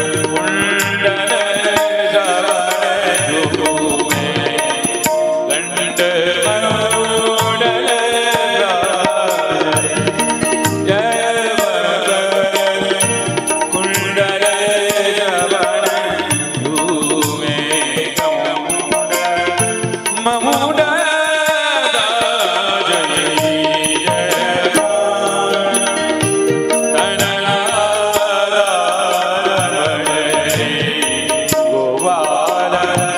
உள்ள la la.